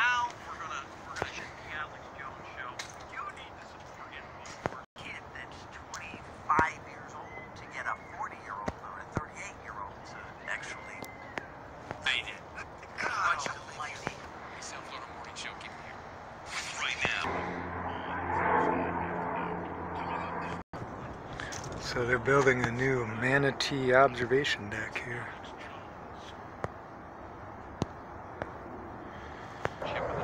now we're gonna we're gonna the Alex Jones show. You need to support kid that's 25 years old to get a 40 year old or a 38 year old to actually Myself on a morning show. Here right now. So they're building a new manatee observation deck here. championship.